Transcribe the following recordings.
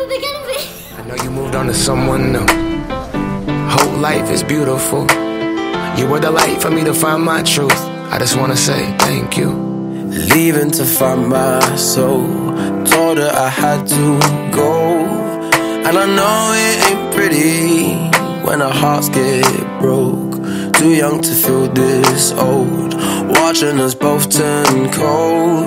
I know you moved on to someone new. Hope life is beautiful. You were the light for me to find my truth. I just wanna say thank you. Leaving to find my soul. Told her I had to go. And I know it ain't pretty when our hearts get broke. Too young to feel this old. Watching us both turn cold.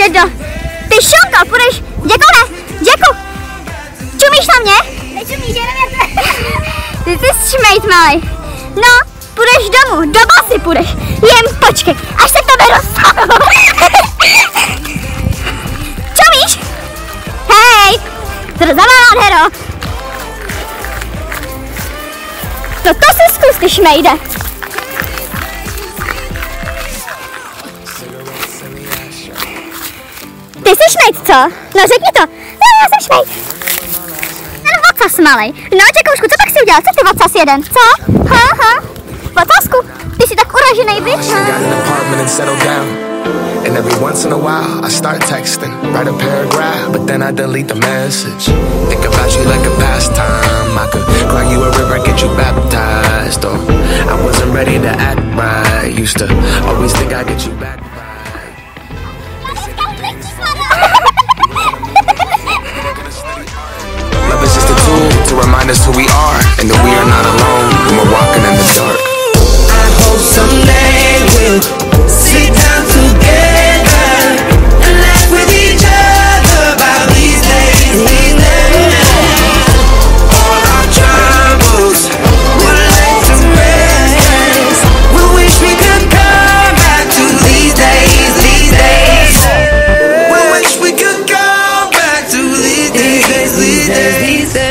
Jo, Dedo. Ty šunko, půjdeš... Děku ne, děku. Čumíš na mě? Nečumíš, jenom já Ty jsi šmejt malej. No, půjdeš domů, do basy půjdeš. Jen počkej, až se k tebe dostanu. Čumíš? Hej, trzavá nádhero. To si zkus, ty šmejde. Ty jsi šmejt, co? No řekni to. No, já jsem šmejt. Ten vocas malej. No, Čekoušku, co pak si udělal? Co ty vocas jeden? Co? Ha, ha. Vocasku, ty jsi tak uražený, viď? And every once in a while, I start texting, write a paragraph, but then I delete the message. Think about you like a pastime. I could cry you a river, get you baptized. Or I wasn't ready to act right. Used to always think I'd get you back. remind us who we are and that we are not alone when we're walking in the dark. I hope someday we'll sit down together and laugh with each other about these days. These days. All our troubles will lay to rest. We wish we could come back to these days, these days. We wish we could go back to these days, these days. These days.